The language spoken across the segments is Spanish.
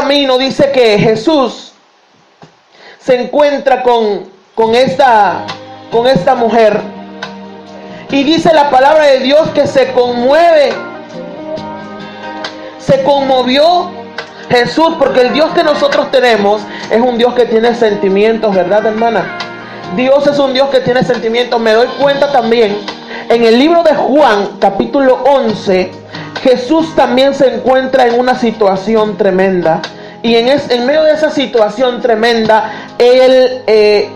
camino dice que Jesús se encuentra con, con, esta, con esta mujer. Y dice la palabra de Dios que se conmueve. Se conmovió Jesús porque el Dios que nosotros tenemos es un Dios que tiene sentimientos, ¿verdad hermana? Dios es un Dios que tiene sentimientos. Me doy cuenta también en el libro de Juan, capítulo 11, Jesús también se encuentra en una situación tremenda. Y en, en medio de esa situación tremenda, Él, eh,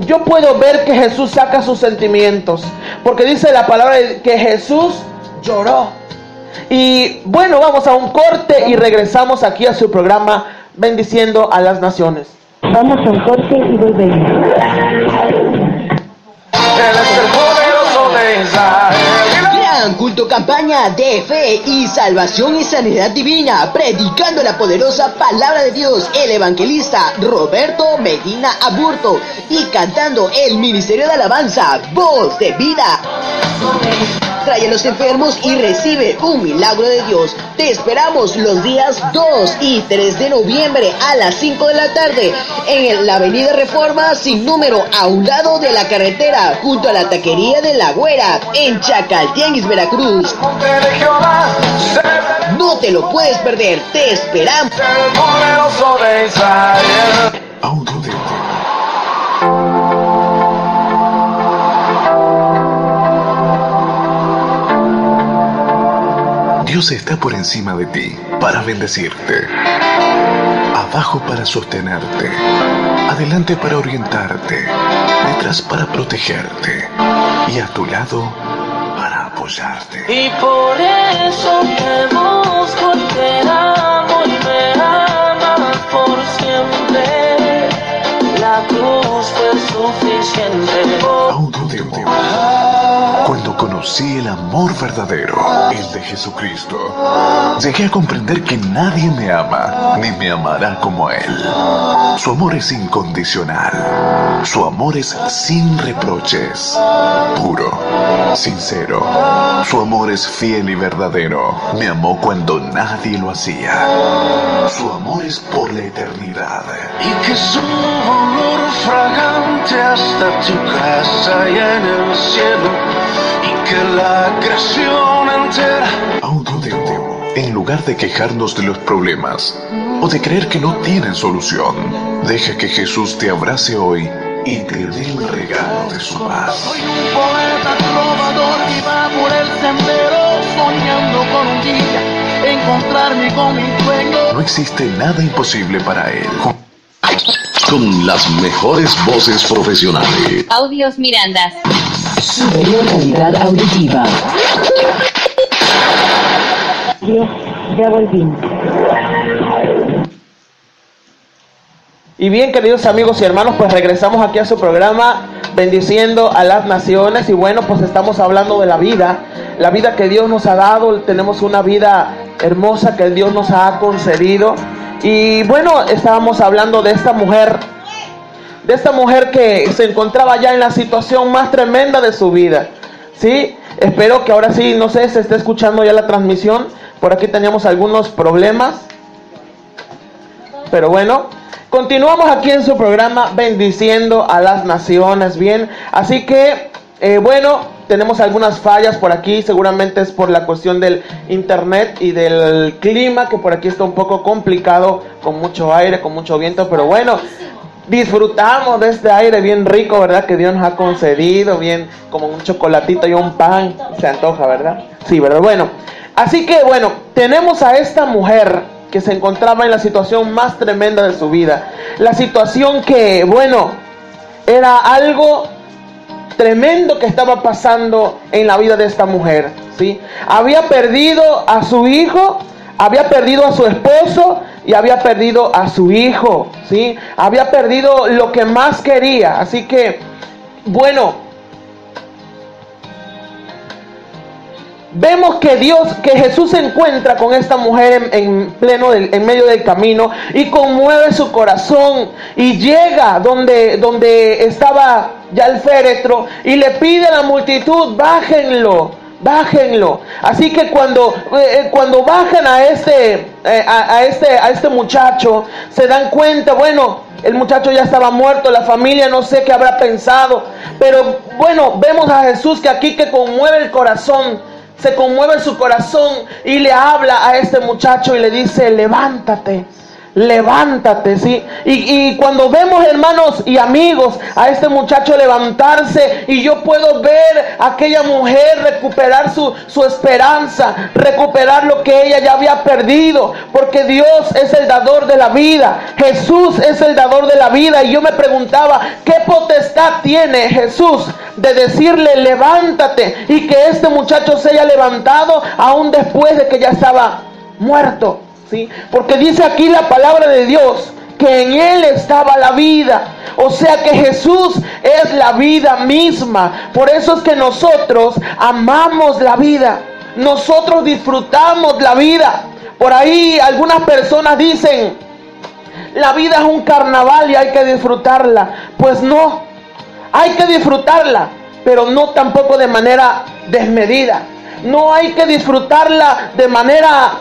yo puedo ver que Jesús saca sus sentimientos. Porque dice la palabra que Jesús lloró. Y bueno, vamos a un corte y regresamos aquí a su programa Bendiciendo a las Naciones. Vamos a un corte y volvemos. Culto campaña de fe y salvación y sanidad divina, predicando la poderosa palabra de Dios, el evangelista Roberto Medina Aburto y cantando el ministerio de alabanza, voz de vida trae a los enfermos y recibe un milagro de Dios. Te esperamos los días 2 y 3 de noviembre a las 5 de la tarde en la Avenida Reforma sin número a un lado de la carretera junto a la taquería de La Güera en Chacaltianguis, Veracruz. No te lo puedes perder, te esperamos. Dios está por encima de ti para bendecirte, abajo para sostenerte, adelante para orientarte, detrás para protegerte. Y a tu lado para Y por eso te busco, te amo y me amas por siempre. La cruz fue suficiente. Cuando conocí el amor verdadero, el de Jesucristo, llegué a comprender que nadie me ama ni me amará como Él. Su amor es incondicional. Su amor es sin reproches. Puro, sincero. Su amor es fiel y verdadero. Me amó cuando nadie lo hacía. Su amor es por la eternidad. Y que su hasta tu casa y en el cielo que la creación entera. En lugar de quejarnos de los problemas o de creer que no tienen solución, deja que Jesús te abrace hoy y te dé el regalo de su paz. Soy un poeta trovador y va por el sendero soñando con un día encontrarme con mi sueño. No existe nada imposible para él. Con las mejores voces profesionales. Audios Mirandas. Superior calidad auditiva. Dios, ya volvimos. Y bien, queridos amigos y hermanos, pues regresamos aquí a su programa bendiciendo a las naciones y bueno, pues estamos hablando de la vida, la vida que Dios nos ha dado, tenemos una vida hermosa que Dios nos ha concedido y bueno, estábamos hablando de esta mujer, de esta mujer que se encontraba ya en la situación más tremenda de su vida, ¿sí? Espero que ahora sí, no sé, se esté escuchando ya la transmisión, por aquí teníamos algunos problemas, pero bueno, continuamos aquí en su programa bendiciendo a las naciones, bien, así que, eh, bueno, tenemos algunas fallas por aquí, seguramente es por la cuestión del internet y del clima, que por aquí está un poco complicado, con mucho aire, con mucho viento, pero bueno, disfrutamos de este aire bien rico, ¿verdad? Que Dios nos ha concedido, bien como un chocolatito y un pan, se antoja, ¿verdad? Sí, ¿verdad? Bueno, así que bueno, tenemos a esta mujer que se encontraba en la situación más tremenda de su vida, la situación que, bueno, era algo tremendo que estaba pasando en la vida de esta mujer, ¿sí? Había perdido a su hijo, había perdido a su esposo y había perdido a su hijo, ¿sí? Había perdido lo que más quería, así que bueno, Vemos que Dios, que Jesús se encuentra con esta mujer en, pleno, en medio del camino y conmueve su corazón y llega donde, donde estaba ya el féretro y le pide a la multitud, bájenlo, bájenlo. Así que cuando, eh, eh, cuando bajan a este, eh, a este, a este muchacho, se dan cuenta, bueno, el muchacho ya estaba muerto, la familia no sé qué habrá pensado, pero bueno, vemos a Jesús que aquí que conmueve el corazón, se conmueve su corazón y le habla a este muchacho y le dice, levántate levántate, ¿sí? Y, cuando vemos, hermanos y amigos, a este muchacho levantarse y yo puedo ver a aquella mujer recuperar su, su esperanza, recuperar lo que ella ya había perdido, porque Dios es el dador de la vida, Jesús es el dador de la vida. Y yo me preguntaba, ¿qué potestad tiene Jesús de decirle, levántate? Y que este muchacho se haya levantado aún después de que ya estaba muerto. ¿Sí? Porque dice aquí la palabra de Dios que en Él estaba la vida. O sea que Jesús es la vida misma. Por eso es que nosotros amamos la vida. Nosotros disfrutamos la vida. Por ahí algunas personas dicen, la vida es un carnaval y hay que disfrutarla. Pues no, hay que disfrutarla, pero no tampoco de manera desmedida. No hay que disfrutarla de manera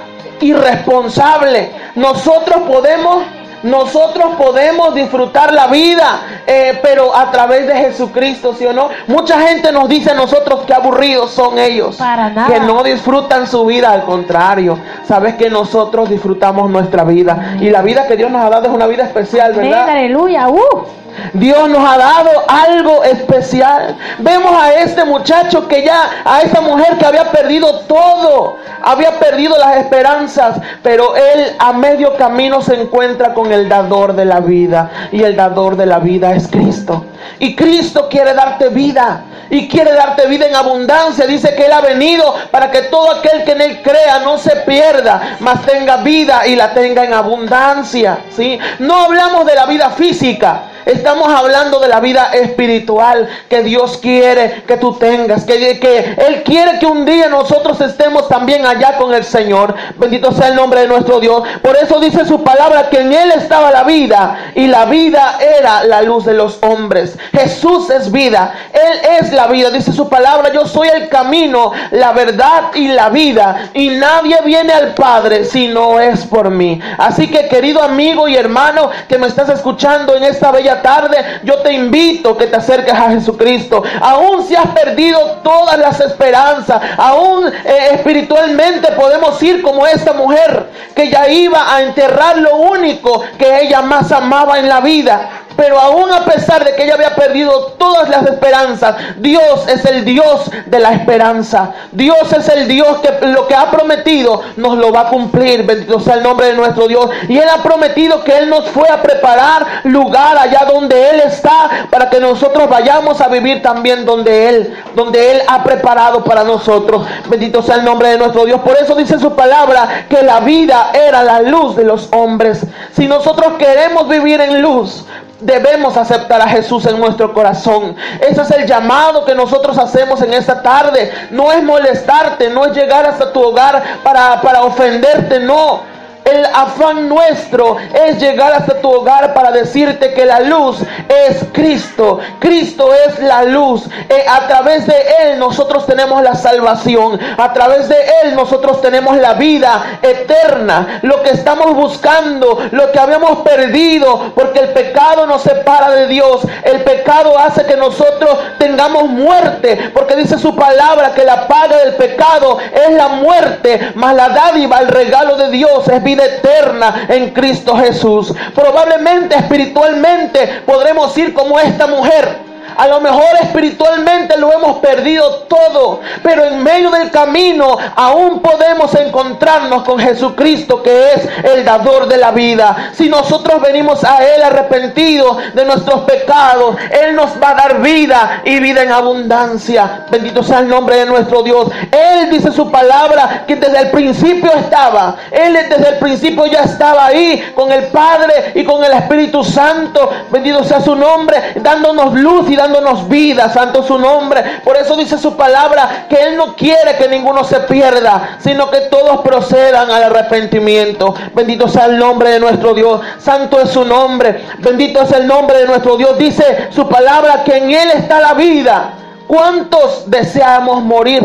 irresponsable. Nosotros podemos nosotros podemos disfrutar la vida, eh, pero a través de Jesucristo, ¿sí o no? Mucha gente nos dice a nosotros que aburridos son ellos, Para nada. que no disfrutan su vida, al contrario. Sabes que nosotros disfrutamos nuestra vida y la vida que Dios nos ha dado es una vida especial, Amén, ¿verdad? aleluya. Uh. Dios nos ha dado algo especial. Vemos a este muchacho que ya, a esta mujer que había perdido todo, había perdido las esperanzas, pero él a medio camino se encuentra con el dador de la vida. Y el dador de la vida es Cristo. Y Cristo quiere darte vida. Y quiere darte vida en abundancia. Dice que Él ha venido para que todo aquel que en Él crea no se pierda, mas tenga vida y la tenga en abundancia. ¿sí? No hablamos de la vida física. Estamos hablando de la vida espiritual que Dios quiere que tú tengas, que, Él quiere que un día nosotros estemos también allá con el Señor. Bendito sea el nombre de nuestro Dios. Por eso dice su palabra que en Él estaba la vida y la vida era la luz de los hombres. Jesús es vida, Él es la vida. Dice su palabra, yo soy el camino, la verdad y la vida. Y nadie viene al Padre si no es por mí. Así que querido amigo y hermano que me estás escuchando en esta bella tarde, yo te invito que te acerques a Jesucristo. Aún si has perdido todas las esperanzas, aún eh, espiritualmente podemos ir como esta mujer que ya iba a enterrar lo único que ella más amaba en la vida. Pero aún a pesar de que ella había perdido todas las esperanzas, Dios es el Dios de la esperanza. Dios es el Dios que lo que ha prometido nos lo va a cumplir. Bendito sea el nombre de nuestro Dios. Y Él ha prometido que Él nos fue a preparar lugar allá donde Él está para que nosotros vayamos a vivir también donde Él, donde Él ha preparado para nosotros. Bendito sea el nombre de nuestro Dios. Por eso dice su palabra que la vida era la luz de los hombres. Si nosotros queremos vivir en luz, Debemos aceptar a Jesús en nuestro corazón. Ese es el llamado que nosotros hacemos en esta tarde. No es molestarte, no es llegar hasta tu hogar para, para ofenderte, no. El afán nuestro es llegar hasta tu hogar para decirte que la luz es Cristo. Cristo es la luz. Eh, a través de Él nosotros tenemos la salvación. A través de Él nosotros tenemos la vida eterna. Lo que estamos buscando, lo que habíamos perdido, porque el pecado nos separa de Dios. El pecado hace que nosotros tengamos muerte, porque dice su palabra que la paga del pecado es la muerte, mas la dádiva, el regalo de Dios es vida eterna en Cristo Jesús. Probablemente espiritualmente podremos ir como esta mujer. A lo mejor espiritualmente lo hemos perdido todo, pero en medio del camino aún podemos encontrarnos con Jesucristo que es el dador de la vida. Si nosotros venimos a Él arrepentidos de nuestros pecados, Él nos va a dar vida y vida en abundancia. Bendito sea el nombre de nuestro Dios. Él dice su palabra que desde el principio estaba. Él desde el principio ya estaba ahí con el Padre y con el Espíritu Santo. Bendito sea su nombre, dándonos luz y dándonos vida, santo su nombre. Por eso dice su palabra que Él no quiere que ninguno se pierda, sino que todos procedan al arrepentimiento. Bendito sea el nombre de nuestro Dios, santo es su nombre, bendito es el nombre de nuestro Dios. Dice su palabra que en Él está la vida. ¿Cuántos deseamos morir?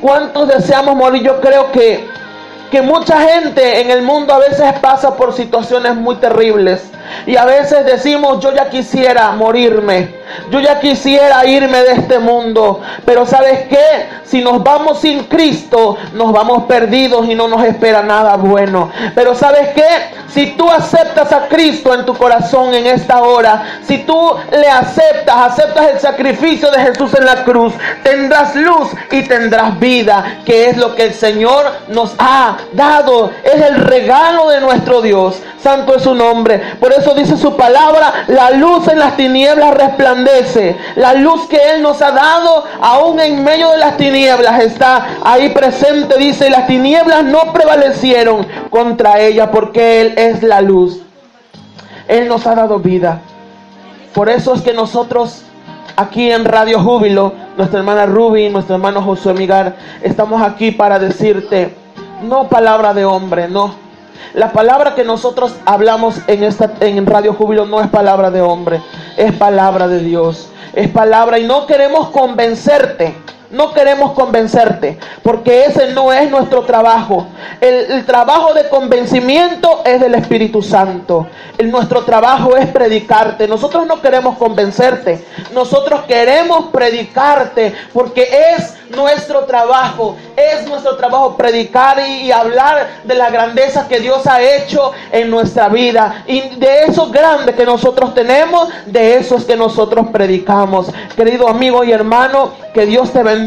¿Cuántos deseamos morir? Yo creo que, que mucha gente en el mundo a veces pasa por situaciones muy terribles. Y a veces decimos, yo ya quisiera morirme. Yo ya quisiera irme de este mundo. Pero ¿sabes qué? Si nos vamos sin Cristo, nos vamos perdidos y no nos espera nada bueno. Pero ¿sabes qué? Si tú aceptas a Cristo en tu corazón en esta hora, si tú le aceptas, aceptas el sacrificio de Jesús en la cruz, tendrás luz y tendrás vida, que es lo que el Señor nos ha dado. Es el regalo de nuestro Dios. Santo es su nombre. Por eso dice su palabra, la luz en las tinieblas resplandece. La luz que Él nos ha dado, aún en medio de las tinieblas, está ahí presente. Dice, las tinieblas no prevalecieron contra ella porque Él es la luz. Él nos ha dado vida. Por eso es que nosotros aquí en Radio Júbilo, nuestra hermana Ruby, nuestro hermano Josué Migar, estamos aquí para decirte, no palabra de hombre, no la palabra que nosotros hablamos en, esta, en Radio Júbilo no es palabra de hombre, es palabra de Dios. Es palabra y no queremos convencerte. No queremos convencerte, porque ese no es nuestro trabajo. El, trabajo de convencimiento es del Espíritu Santo. El, nuestro trabajo es predicarte. Nosotros no queremos convencerte. Nosotros queremos predicarte, porque es nuestro trabajo. Es nuestro trabajo predicar y, y hablar de la grandeza que Dios ha hecho en nuestra vida. Y de eso grande que nosotros tenemos, de eso es que nosotros predicamos. Querido amigo y hermano, que Dios te bendiga.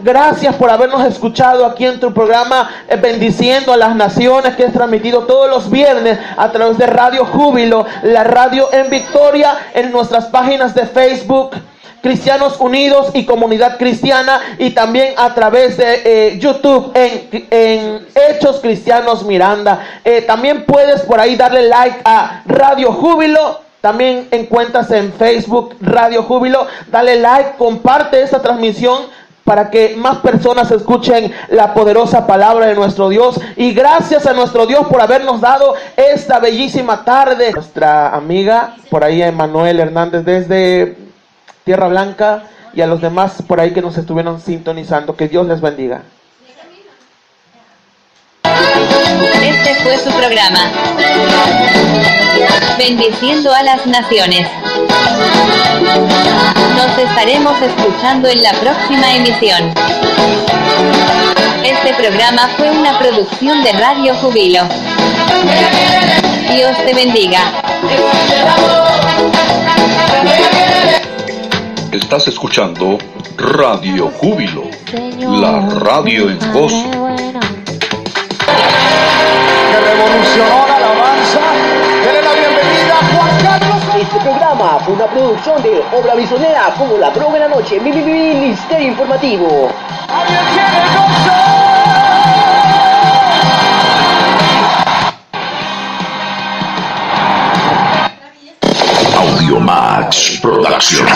Gracias por habernos escuchado aquí en tu programa eh, Bendiciendo a las Naciones, que es transmitido todos los viernes a través de Radio Júbilo, la radio en Victoria, en nuestras páginas de Facebook. Cristianos Unidos y Comunidad Cristiana y también a través de eh, YouTube en, Hechos Cristianos Miranda. Eh, también puedes por ahí darle like a Radio Júbilo también encuentras en Facebook Radio Júbilo. Dale like, comparte esta transmisión para que más personas escuchen la poderosa palabra de nuestro Dios. Y gracias a nuestro Dios por habernos dado esta bellísima tarde. Nuestra amiga, por ahí Emanuel Hernández desde Tierra Blanca y a los demás por ahí que nos estuvieron sintonizando. Que Dios les bendiga. Este fue su programa. Bendiciendo a las naciones. Nos estaremos escuchando en la próxima emisión. Este programa fue una producción de Radio Jubilo. Dios te bendiga. Estás escuchando Radio Júbilo, la radio en gozo. Que revolucionó la Este programa fue una producción de Obra Visionera como La Droga en la Noche, mi, mi, mi, Ministerio Informativo. Audio Max Production.